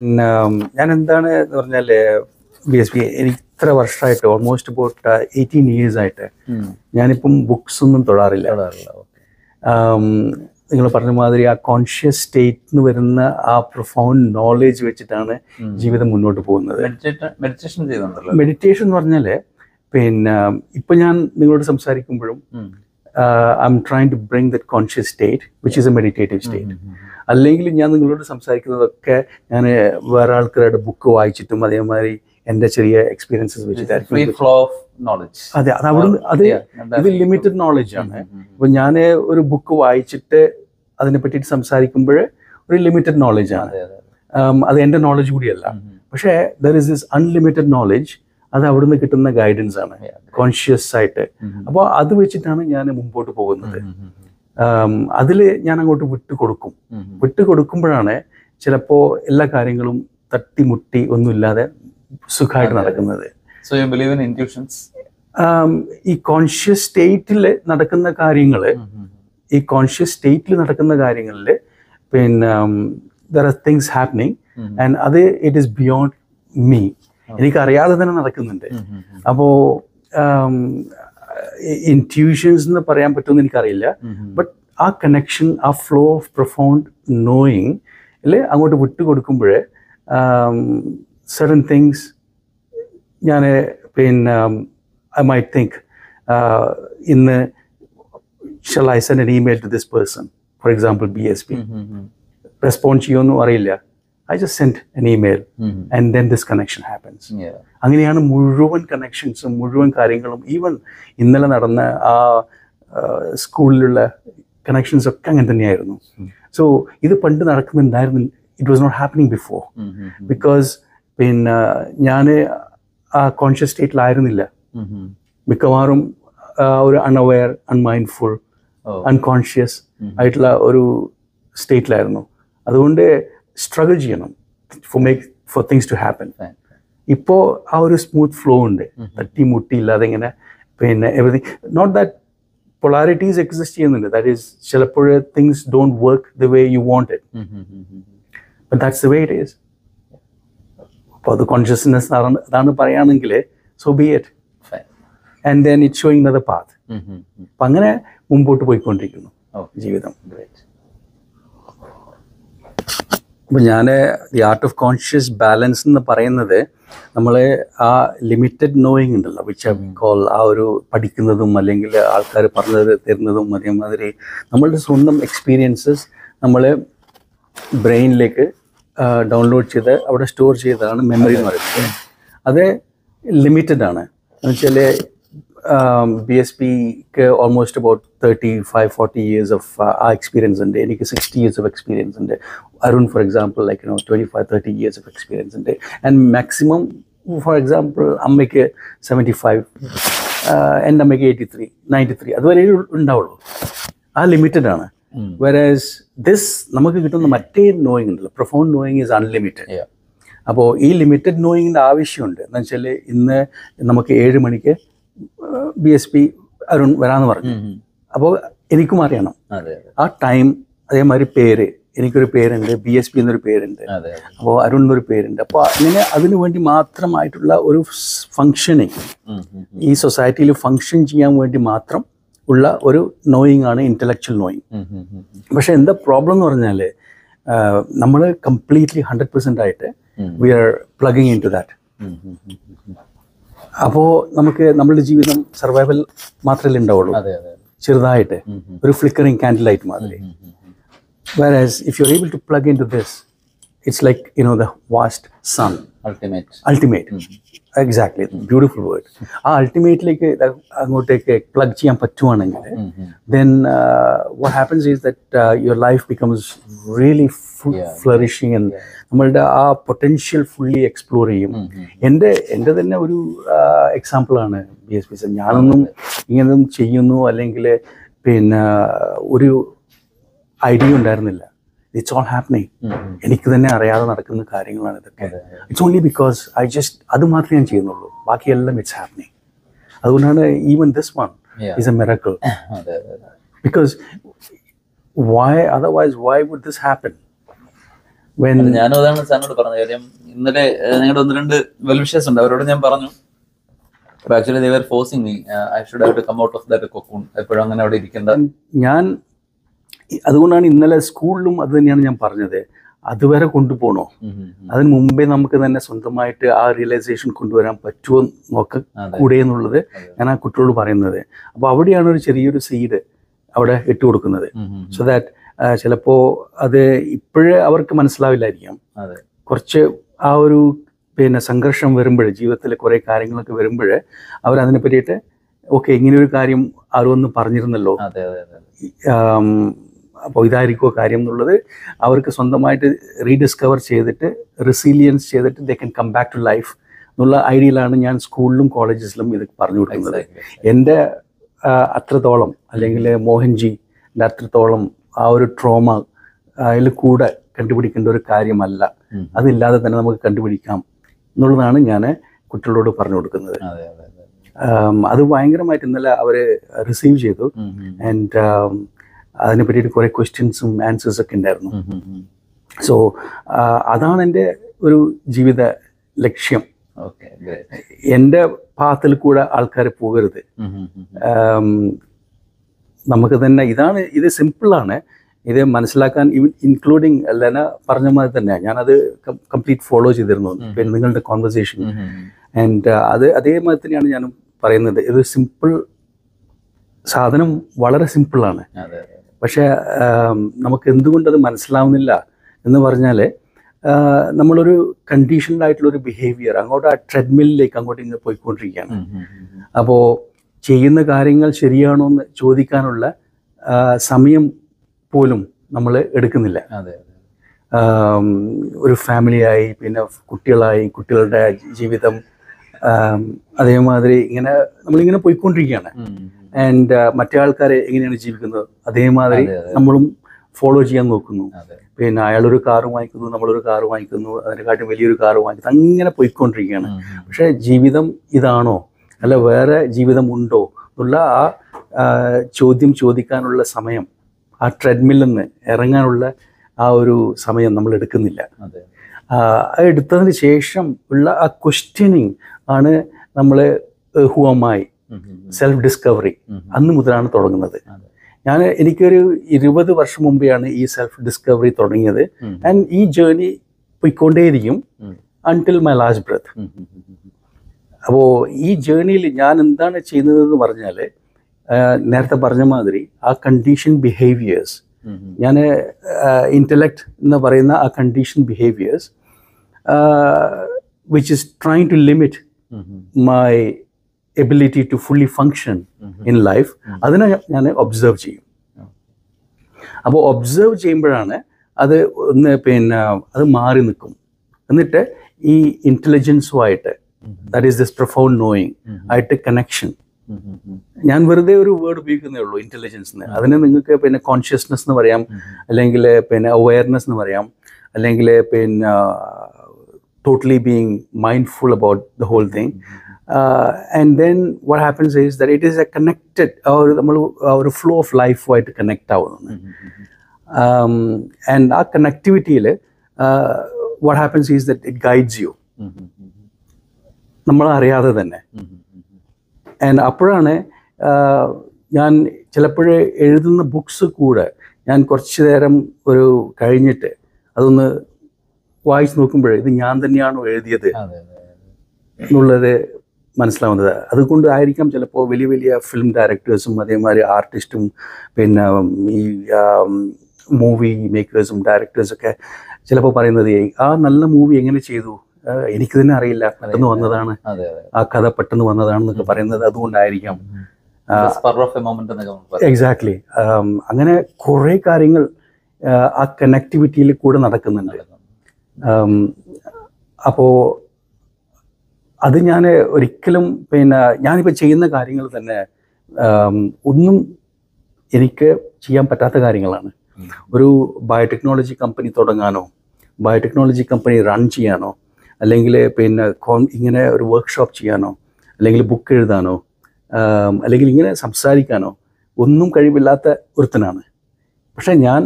പിന്നെ ഞാൻ എന്താണ് എന്ന് പറഞ്ഞാൽ ബി എസ് പി എനിക്ക് ഇത്ര വർഷമായിട്ട് ഓൾമോസ്റ്റ് അബൌട്ട് എയ്റ്റീൻ ഇയേഴ്സ് ആയിട്ട് ഞാനിപ്പം ബുക്സ് ഒന്നും തൊടാറില്ല. നിങ്ങൾ പറഞ്ഞ മാതിരി ആ കോൺഷ്യസ് സ്റ്റേറ്റ് എന്ന് വരുന്ന ആ പ്രൊഫൗണ്ട് നോളേജ് വെച്ചിട്ടാണ് ജീവിതം മുന്നോട്ട് പോകുന്നത്. മെഡിറ്റേഷൻ മെഡിറ്റേഷൻ എന്ന് പറഞ്ഞാൽ പിന്നെ ഇപ്പം ഞാൻ നിങ്ങളോട് സംസാരിക്കുമ്പോഴും I am trying to bring that conscious state which is a meditative state. അല്ലെങ്കിൽ ഞാൻ നിങ്ങളോട് സംസാരിക്കുന്നതൊക്കെ ഞാൻ വേറെ ആൾക്കാരുടെ ബുക്ക് വായിച്ചിട്ടും അതേമാതിരി എന്റെ ചെറിയ എക്സ്പീരിയൻസസ് വെച്ചിട്ടായിരിക്കും അതെ അത് അവിടുന്ന് അത് ഇത് ലിമിറ്റഡ് നോളജ് ആണ്. അപ്പൊ ഞാൻ ഒരു ബുക്ക് വായിച്ചിട്ട് അതിനെ പറ്റിയിട്ട് സംസാരിക്കുമ്പോൾ ഒരു ലിമിറ്റഡ് നോളജ് ആണ്. അത് എന്റെ നോളജ് കൂടിയല്ല. പക്ഷേ there is this unlimited knowledge അത് അവിടുന്ന് കിട്ടുന്ന ഗൈഡൻസ് ആണ്. കോൺഷ്യസ് ആയിട്ട്. അപ്പോൾ അത് വെച്ചിട്ടാണ് ഞാൻ മുമ്പോട്ട് പോകുന്നത്. അതിൽ ഞാൻ അങ്ങോട്ട് വിട്ടു കൊടുക്കും വിട്ടു കൊടുക്കുമ്പോഴാണ് ചിലപ്പോൾ എല്ലാ കാര്യങ്ങളും തട്ടിമുട്ടി ഒന്നുമില്ലാതെ സുഖമായിട്ട് നടക്കുന്നത്. സോ യു ബിലീവ് ഇൻ ഈ കോൺഷ്യസ് സ്റ്റേറ്റിൽ നടക്കുന്ന കാര്യങ്ങൾ ഈ കോൺഷ്യസ് സ്റ്റേറ്റിൽ നടക്കുന്ന കാര്യങ്ങളിൽ പിന്നെ there are things happening and അത് ഇറ്റ് ഈസ് ബിയോണ്ട് മീ എനിക്കറിയാതെ തന്നെ നടക്കുന്നുണ്ട്. അപ്പോ ഇന്റ്യൂഷൻസ് എന്ന് പറയാൻ പറ്റുമെന്ന് എനിക്കറിയില്ല. ബട്ട് ആ കണക്ഷൻ ആ ഫ്ലോ ഓഫ് പ്രൊഫൗണ്ട് നോയിങ് അല്ലെ അങ്ങോട്ട് വിട്ടു കൊടുക്കുമ്പോഴേ സഡൻ തിങ്സ് ഞാൻ പിന്നെ ഐ മൈ തിങ്ക് ഇന്ന് shall I send an email to this person for example B S P respond ചെയ്യുമെന്നും അറിയില്ല. I just send an email and then this connection happens അങ്ങനെയാണ് മുഴുവൻ കണക്ഷൻസും മുഴുവൻ കാര്യങ്ങളും ഈവൻ ഇന്നലെ നടന്ന ആ സ്കൂളിലുള്ള കണക്ഷൻസ് ഒക്കെ അങ്ങനെ തന്നെയായിരുന്നു. സോ ഇത് പണ്ട് നടക്കുന്നുണ്ടായിരുന്നു. It was not happening before because പിന്നെ ഞാൻ ആ കോൺഷ്യസ് സ്റ്റേറ്റിലായിരുന്നില്ല മിക്കവാറും ആ, ഒരു അൺഅവെയർ അൺമൈൻഡ്ഫുൾ അൺകോൺഷ്യസ് ആയിട്ടുള്ള ഒരു സ്റ്റേറ്റിലായിരുന്നു അതുകൊണ്ട് സ്ട്രഗിൾ ചെയ്യണം for make for things to happen ഇപ്പോൾ ആ ഒരു സ്മൂത്ത് ഫ്ലോ ഉണ്ട്. തട്ടി മുട്ടി ഇല്ലാതെ ഇങ്ങനെ പിന്നെ everything not that polarities exist ചെയ്യുന്നുണ്ട്. ദാറ്റ് ഈസ് ചിലപ്പോൾ things don't work the way you want it but that's the way it is അപ്പോൾ അത് കോൺഷ്യസ്നെസ് അതാണ് പറയുകയാണെങ്കിൽ so be it and then it showing the path അപ്പം അങ്ങനെ മുമ്പോട്ട് പോയിക്കൊണ്ടിരിക്കുന്നു ജീവിതം. അപ്പം ഞാൻ the art of conscious balance എന്ന് പറയുന്നത് നമ്മൾ ആ ലിമിറ്റഡ് നോയിങ് ഉണ്ടല്ലോ വിച്ച് കോൾ ആ ഒരു പഠിക്കുന്നതും അല്ലെങ്കിൽ ആൾക്കാർ പറഞ്ഞു തരുന്നതും അതേമാതിരി നമ്മളുടെ സ്വന്തം എക്സ്പീരിയൻസസ് നമ്മൾ ബ്രെയിനിലേക്ക് ഡൗൺലോഡ് ചെയ്ത് അവിടെ സ്റ്റോർ ചെയ്തതാണ് മെമ്മറി എന്ന് പറയുന്നത്. അത്. ലിമിറ്റഡ് ആണ്. എന്ന് വെച്ചാൽ B S P almost about thirty five forty years of uh experience ഉണ്ട്. എനിക്ക് സിക്സ്റ്റി ഇയേഴ്സ് ഓഫ് എക്സ്പീരിയൻസ് ഉണ്ട്. Arun for example like no twenty five thirty years of experience ഉണ്ട്. ആൻഡ് മാക്സിമം ഫോർ എക്സാമ്പിൾ അമ്മയ്ക്ക് seventy five എന്റെ അമ്മയ്ക്ക് eighty three ninety അതുവരെ ഉണ്ടാവുള്ളൂ. ആ ലിമിറ്റഡ് ആണ്. വെറേസ് ദിസ് നമുക്ക് കിട്ടുന്ന മറ്റേ നോയിങ് ഉണ്ടല്ലോ പ്രൊഫൗണ്ട് നോയിങ് ഈസ് അൺലിമിറ്റഡ് അപ്പോൾ ഈ ലിമിറ്റഡ് നോയിങ്ങിന്റെ ആവശ്യമുണ്ട്. എന്ന് വെച്ചാൽ ഇന്ന് നമുക്ക് ഏഴ് മണിക്ക് ബി എസ് പി അരുൺ വരാമെന്ന് പറഞ്ഞു. അപ്പോൾ എനിക്കും അറിയണം. ആ ടൈം അതേമാതിരി പേര് എനിക്കൊരു പേരുണ്ട് ബി എസ് പി എന്നൊരു പേരുണ്ട്. അപ്പോൾ അരുൺ എന്നൊരു പേരുണ്ട്. അപ്പോൾ അങ്ങനെ അതിനു വേണ്ടി മാത്രമായിട്ടുള്ള ഒരു ഫങ്ഷനിങ് ഈ സൊസൈറ്റിയിൽ ഫങ്ഷൻ ചെയ്യാൻ വേണ്ടി മാത്രം ഉള്ള ഒരു നോയിങ് ആണ് ഇന്റലക്ച്വൽ നോയിങ് പക്ഷേ എന്താ പ്രോബ്ലം എന്ന് പറഞ്ഞാൽ നമ്മൾ കംപ്ലീറ്റ്ലി ഹൺഡ്രഡ് പെർസെന്റ് ആയിട്ട് we are plugging in to that അപ്പോൾ നമുക്ക് നമ്മളുടെ ജീവിതം സർവൈവൽ മാത്രമല്ലേ ഉണ്ടാവുള്ളൂ. ചെറുതായിട്ട് ഒരു ഫ്ലിക്കറിങ് ക്യാൻഡിൽ ലൈറ്റ് മാതിരി. Whereas if you're able to plug into this it's like you know the vast sun. Ultimate ultimate. Exactly beautiful word ആ അൾട്ടിമേറ്റിലേക്ക് അങ്ങോട്ടേക്ക് പ്ലഗ് ചെയ്യാൻ പറ്റുവാണെങ്കിൽ then what happens is that your life becomes really flourishing എന്ന് നമ്മളുടെ ആ potential fully explore ചെയ്യും. എന്റെ എന്റെ തന്നെ ഒരു എക്സാമ്പിളാണ് ബി എസ് പി സർ ഞാനൊന്നും ഇങ്ങനൊന്നും ചെയ്യുന്നു അല്ലെങ്കിൽ പിന്നെ ഒരു ഐഡിയ ഉണ്ടായിരുന്നില്ല. ഇറ്റ്സ് ഓൾ ഹാപ്പനിങ് എനിക്ക് തന്നെ അറിയാതെ നടക്കുന്ന കാര്യങ്ങളാണ് ഇതൊക്കെ. It's only because I just അത് മാത്രമേ ഞാൻ ചെയ്യുന്നുള്ളൂ. ബാക്കിയെല്ലാം ഇറ്റ്സ് ഹാപ്പനിങ് അതുകൊണ്ടാണ് even this one is is a miracle because why otherwise why would this happen ഞാനും അതാണ് സാറിനോട് പറഞ്ഞത്. കാര്യം ഇന്നലെ നിങ്ങളുടെ ഒന്ന് രണ്ട് വെൽവിഷേഴ്സ് ഉണ്ട്. അവരോട് ഞാൻ പറഞ്ഞു actually forcing me I should have to come out of that cocoon എപ്പോഴും അങ്ങനെ അവിടെ ഇരിക്കേണ്ട. ഞാൻ അതുകൊണ്ടാണ് ഇന്നലെ സ്കൂളിലും അത് തന്നെയാണ് ഞാൻ പറഞ്ഞത് അതുവരെ കൊണ്ടുപോകണോ. അതിന് മുമ്പേ നമുക്ക് തന്നെ സ്വന്തമായിട്ട് ആ റിയലൈസേഷൻ കൊണ്ടുവരാൻ പറ്റുമോ നോക്ക. കൂടെ എന്നുള്ളത്. ഞാൻ ആ കുട്ടികളോട് പറയുന്നത് അപ്പോൾ അവിടെയാണ് ഒരു ചെറിയൊരു സീഡ് അവിടെ ഇട്ട് കൊടുക്കുന്നത്. സോ ദാറ്റ് ചിലപ്പോൾ അത് ഇപ്പോഴേ അവർക്ക് മനസ്സിലാവില്ലായിരിക്കാം കുറച്ച് ആ ഒരു പിന്നെ സംഘർഷം വരുമ്പോൾ ജീവിതത്തിലെ കുറേ കാര്യങ്ങളൊക്കെ വരുമ്പോൾ അവരതിനെ പറ്റിയിട്ട് ഓക്കെ ഇങ്ങനെ ഒരു കാര്യം ആരും ഒന്ന് പറഞ്ഞിരുന്നല്ലോ അപ്പോൾ ഇതായിരിക്കുമോ കാര്യം എന്നുള്ളത് അവർക്ക് സ്വന്തമായിട്ട് റീഡിസ്കവർ ചെയ്തിട്ട് റെസീലിയൻസ് ചെയ്തിട്ട് they can come back to life എന്നുള്ള ഐഡിയയിലാണ് ഞാൻ സ്കൂളിലും കോളേജസിലും ഇത് പറഞ്ഞു കൊടുക്കുന്നത്. എന്റെ അത്രത്തോളം അല്ലെങ്കിൽ മോഹൻജിന്റെ അത്രത്തോളം ആ ഒരു ട്രോമ അതിൽ കൂടെ കണ്ടുപിടിക്കേണ്ട ഒരു കാര്യമല്ല. അതില്ലാതെ തന്നെ നമുക്ക് കണ്ടുപിടിക്കാം എന്നുള്ളതാണ് ഞാൻ കുട്ടികളോട് പറഞ്ഞു കൊടുക്കുന്നത്. അതെ ഭയങ്കരമായിട്ട് ഇന്നലെ അവർ റിസീവ് ചെയ്തു. ആൻഡ് അതിനെ പറ്റിയിട്ട് കുറേ ക്വസ്റ്റ്യൻസും ആൻസേഴ്സ് ഒക്കെ ഉണ്ടായിരുന്നു. സോ അതാണ് എന്റെ ഒരു ജീവിത ലക്ഷ്യം. എന്റെ പാത്തിൽ കൂടെ ആൾക്കാർ പോകരുത്. നമുക്ക് തന്നെ ഇതാണ് ഇത് സിമ്പിളാണ് ഇത് മനസ്സിലാക്കാൻ ഇവൻ ഇൻക്ലൂഡിങ് ലെന പറഞ്ഞ മാതിരി തന്നെ ഞാനത് കംപ്ലീറ്റ് ഫോളോ ചെയ്തിരുന്നു. പിന്നെ നിങ്ങളുടെ കോൺവെർസേഷൻ. ആൻഡ് അത് അതേമാതിരി തന്നെയാണ് ഞാനും പറയുന്നത്. ഇത് സിമ്പിൾ സാധനം വളരെ സിമ്പിളാണ് പക്ഷേ നമുക്ക് എന്തുകൊണ്ടത് മനസ്സിലാവുന്നില്ല എന്ന് പറഞ്ഞാൽ നമ്മളൊരു കണ്ടീഷൻഡ് ആയിട്ടുള്ള ഒരു ബിഹേവിയർ അങ്ങോട്ട് ആ ട്രെഡ്മില്ലിലേക്ക് അങ്ങോട്ട് ഇങ്ങനെ പോയിക്കൊണ്ടിരിക്കുകയാണ്. അപ്പോൾ ചെയ്യുന്ന കാര്യങ്ങൾ ശരിയാണോ എന്ന് ചോദിക്കാനുള്ള സമയം പോലും നമ്മൾ എടുക്കുന്നില്ല ഒരു ഫാമിലിയായി പിന്നെ കുട്ടികളായി കുട്ടികളുടെ ജീവിതം അതേമാതിരി ഇങ്ങനെ നമ്മളിങ്ങനെ പോയിക്കൊണ്ടിരിക്കുകയാണ്. ആൻഡ് മറ്റേ ആൾക്കാർ എങ്ങനെയാണ് ജീവിക്കുന്നത്? അതേമാതിരി അതെ, അതെ. നമ്മളും ഫോളോ ചെയ്യാൻ നോക്കുന്നു. പിന്നെ അയാളൊരു കാറ് വാങ്ങിക്കുന്നു നമ്മളൊരു കാറ് വാങ്ങിക്കുന്നു അതിനെക്കാട്ടും വലിയൊരു കാറ് വാങ്ങിക്കുന്നു. അങ്ങനെ പോയിക്കൊണ്ടിരിക്കുകയാണ്. പക്ഷെ ജീവിതം ഇതാണോ? അല്ല വേറെ ജീവിതം ഉണ്ടോ? എന്നുള്ള ആ ചോദ്യം ചോദിക്കാനുള്ള സമയം ആ ട്രെഡ്മിൽ നിന്ന് ഇറങ്ങാനുള്ള ആ ഒരു സമയം നമ്മൾ എടുക്കുന്നില്ല. എടുത്തതിന് ശേഷം ഉള്ള ആ ക്വസ്റ്റ്യനിങ് ആണ് നമ്മൾ ഹുവമായി. Self discovery. അന്ന് മുതലാണ് തുടങ്ങുന്നത്. ഞാൻ എനിക്കൊരു ഇരുപത് വർഷം മുമ്പെയാണ് ഈ സെൽഫ് ഡിസ്കവറി തുടങ്ങിയത് ആൻഡ് ഈ journey പോയിക്കൊണ്ടേയിരിക്കും. Until my last breath. അപ്പോൾ ഈ ജേർണിയിൽ ഞാൻ എന്താണ് ചെയ്യുന്നതെന്ന് പറഞ്ഞാൽ നേരത്തെ പറഞ്ഞ മാതിരി ആ കണ്ടീഷൻ ബിഹേവിയേഴ്സ്. ഞാൻ ഇന്റലക്ട് എന്ന് പറയുന്ന ആ condition behaviours which is trying to limit. My ability to fully function. In life. അതിനെ ഞാൻ ഒബ്സർവ് ചെയ്യും. അപ്പോൾ ഒബ്സർവ് ചെയ്യുമ്പോഴാണ് അത് ഒന്ന് പിന്നെ അത് മാറി നിൽക്കും എന്നിട്ട് ഈ ഇന്റലിജൻസുമായിട്ട്. That is this profound knowing. ആയിട്ട് കണക്ഷൻ ഉം. ഞാൻ വെറുതെ ഒരു വേർഡ് ഉപയോഗിക്കുന്നേ ഉള്ളൂ ഇന്റലിജൻസ് അതിന് നിങ്ങൾക്ക് പിന്നെ കോൺഷ്യസ്നെസ് എന്ന് പറയാം ഉം, ഉം. അല്ലെങ്കിൽ പിന്നെ അവയർനെസ് എന്ന് പറയാം അല്ലെങ്കിൽ പിന്നെ totally being mindful about the whole thing and then what happens is that it is a connected ഒരു നമ്മൾ ഒരു ഫ്ലോ ഓഫ് ലൈഫുമായിട്ട് കണക്റ്റ് ആവുന്നത് ഉം. ആൻഡ് ആ കണക്ടിവിറ്റിയിൽ what happens is that it guides you നമ്മളറിയാതെ. നമ്മൾ അറിയാതെ തന്നെ. ആൻഡ് അപ്പോഴാണ് ഞാൻ ചിലപ്പോഴേ എഴുതുന്ന ബുക്സ് കൂടെ ഞാൻ കുറച്ച് നേരം ഒരു കഴിഞ്ഞിട്ട് അതൊന്ന് വായിച്ച് നോക്കുമ്പോഴേ ഇത് ഞാൻ തന്നെയാണോ എഴുതിയത്. എന്നുള്ളത് മനസ്സിലാവുന്നത്. അതുകൊണ്ട് ആയിരിക്കാം ചിലപ്പോൾ വലിയ വലിയ ഫിലിം ഡയറക്ടേഴ്സും അതേമാതിരി ആർട്ടിസ്റ്റും പിന്നെ ഈ മൂവി മേക്കേഴ്സും ഡയറക്ടേഴ്സൊക്കെ ചിലപ്പോൾ പറയുന്നത് ആ നല്ല മൂവി എങ്ങനെ ചെയ്തു? എനിക്ക് തന്നെ അറിയില്ല. പെട്ടെന്ന് വന്നതാണ്. ആ കഥ പെട്ടെന്ന് വന്നതാണെന്നൊക്കെ പറയുന്നത് അതുകൊണ്ടായിരിക്കാം. എക്സാക്ട്ലി അങ്ങനെ കുറേ കാര്യങ്ങൾ ആ, ആ കണക്ടിവിറ്റിയിൽ കൂടെ നടക്കുന്നുണ്ട്. അപ്പോൾ അത് ഞാൻ ഒരിക്കലും പിന്നെ ഞാനിപ്പോൾ ചെയ്യുന്ന കാര്യങ്ങൾ തന്നെ ഒന്നും എനിക്ക് ചെയ്യാൻ പറ്റാത്ത കാര്യങ്ങളാണ്. ഒരു ബയോടെക്നോളജി കമ്പനി തുടങ്ങാനോ ബയോടെക്നോളജി കമ്പനി റൺ ചെയ്യാനോ അല്ലെങ്കിൽ പിന്നെ കോൺ ഇങ്ങനെ ഒരു വർക്ക്ഷോപ്പ് ചെയ്യാനോ അല്ലെങ്കിൽ ബുക്ക് എഴുതാനോ അല്ലെങ്കിൽ ഇങ്ങനെ സംസാരിക്കാനോ ഒന്നും കഴിവില്ലാത്ത ഒരുത്തനാണ് പക്ഷേ ഞാൻ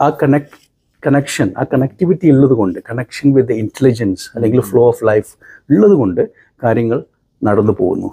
ആ കണക്ട് കണക്ഷൻ ആ കണക്ടിവിറ്റി ഉള്ളത് കൊണ്ട് കണക്ഷൻ വിത്ത് ഇന്റലിജൻസ് അല്ലെങ്കിൽ ഫ്ലോ ഓഫ് ലൈഫ് ഉള്ളത് കൊണ്ട് കാര്യങ്ങൾ നടന്നു പോകുന്നു.